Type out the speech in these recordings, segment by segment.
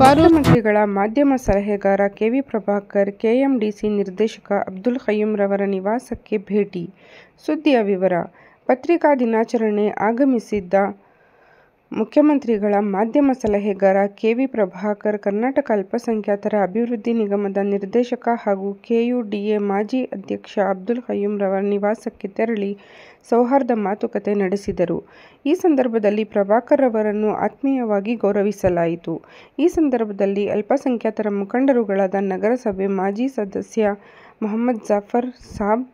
ಮುಖ್ಯಮಂತ್ರಿಗಳ ಮಾಧ್ಯಮ ಸಲಹೆಗಾರ ಕೆವಿ ಪ್ರಭಾಕರ್, ಕೆಎಂಡಿಸಿ ನಿರ್ದೇಶಕ ಅಬ್ದುಲ್ ಖಯ್ಯೂಮ್ರವರ ನಿವಾಸಕ್ಕೆ ಭೇಟಿ. ಸುದ್ದಿಯ ವಿವರ, ಪತ್ರಿಕಾ ದಿನಾಚರಣೆ ಆಗಮಿಸಿದ್ದ ಮುಖ್ಯಮಂತ್ರಿಗಳ ಮಾಧ್ಯಮ ಸಲಹೆಗಾರ ಕೆವಿ ಪ್ರಭಾಕರ್, ಕರ್ನಾಟಕ ಅಲ್ಪಸಂಖ್ಯಾತರ ಅಭಿವೃದ್ಧಿ ನಿಗಮದ ನಿರ್ದೇಶಕ ಹಾಗೂ ಕೆಯುಡಿಎ ಮಾಜಿ ಅಧ್ಯಕ್ಷ ಅಬ್ದುಲ್ ಖಯ್ಯೂಮ್ರವರ ನಿವಾಸಕ್ಕೆ ತೆರಳಿ ಸೌಹಾರ್ದ ಮಾತುಕತೆ ನಡೆಸಿದರು. ಈ ಸಂದರ್ಭದಲ್ಲಿ ಪ್ರಭಾಕರ್ ಅವರನ್ನು ಆತ್ಮೀಯವಾಗಿ ಗೌರವಿಸಲಾಯಿತು. ಈ ಸಂದರ್ಭದಲ್ಲಿ ಅಲ್ಪಸಂಖ್ಯಾತರ ಮುಖಂಡರುಗಳಾದ ನಗರಸಭೆ ಮಾಜಿ ಸದಸ್ಯ ಮೊಹಮ್ಮದ್ ಜಾಫರ್ ಸಾಬ್,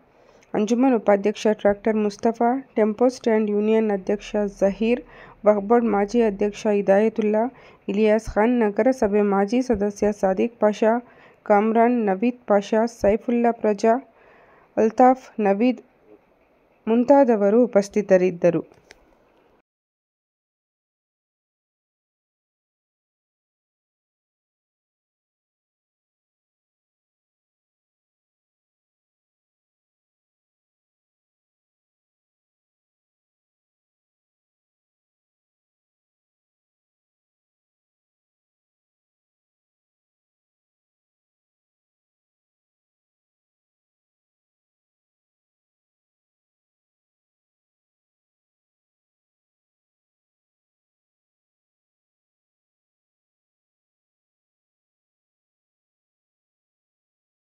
ಅಂಜುಮನ್ ಉಪಾಧ್ಯಕ್ಷ tractor Mustafa, tempo stand union ಅಧ್ಯಕ್ಷ ಜಹೀರ್, ವಕ್ಫ್ ಬೋರ್ಡ್ ಮಾಜಿ ಅಧ್ಯಕ್ಷ ಹಿದಾಯತುಲ್ಲಾ, ಇಲಿಯಾಸ್ ಖಾನ್, ನಗರಸಭೆ ಮಾಜಿ ಸದಸ್ಯ ಸಾದಿಕ್ ಪಾಷಾ, ಕಾಮ್ರಾನ್, ನವೀದ್ ಪಾಷಾ, ಸೈಫುಲ್ಲಾ ಪ್ರಜಾ, ಅಲ್ತಾಫ್, ನವೀದ್ ಮುಂತಾದವರು ಉಪಸ್ಥಿತರಿದ್ದರು.